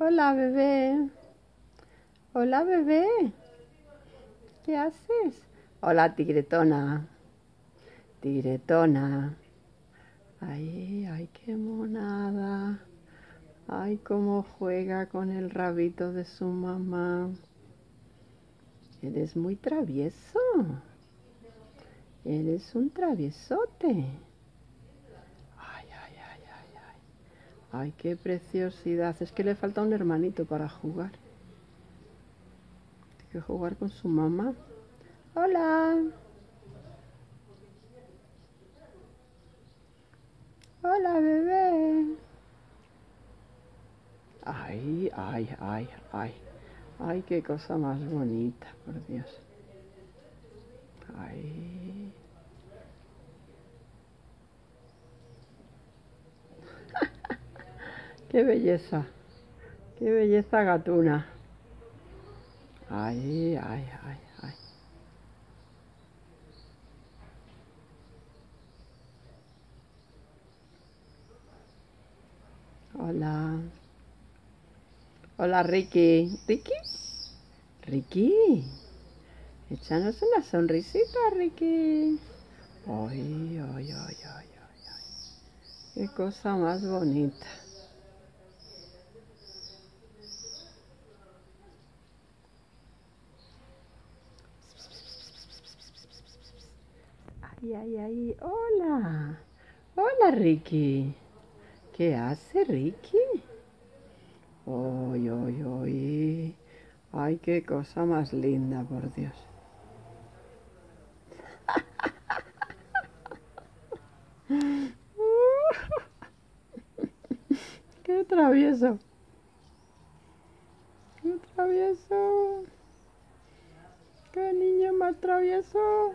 Hola, bebé. Hola, bebé. ¿Qué haces? Hola, tigretona. Tigretona. Ay, ay, qué monada. Ay, cómo juega con el rabito de su mamá. Eres muy travieso. Eres un traviesote. Ay, ay, ay, ay, ay. Ay, qué preciosidad. Es que le falta un hermanito para jugar. Tiene que jugar con su mamá. Hola. Hola, bebé. Ay, ay, ay, ay. Ay, qué cosa más bonita, por Dios. Ay. Qué belleza. Qué belleza gatuna. Ay, ay, ay, ay. Hola. Hola, Ricky. ¿Ricky? Ricky. Échanos una sonrisita, Ricky. Ay, ay, ay, ay, ay, ay. Qué cosa más bonita. Ay, ay, ay. Hola. Hola, Ricky. ¿Qué hace, Ricky? Ay, qué cosa más linda, por Dios. qué travieso. Qué travieso. Qué niño más travieso.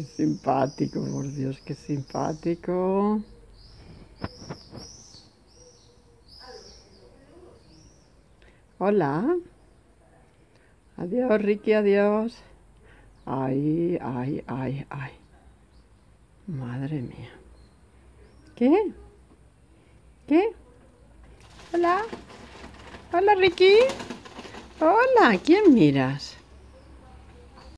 Qué simpático, por Dios, qué simpático. Hola. Adiós, Ricky, adiós. Ay, ay, ay, ay. Madre mía. ¿Qué? ¿Qué? Hola. Hola, Ricky. Hola, ¿quién miras?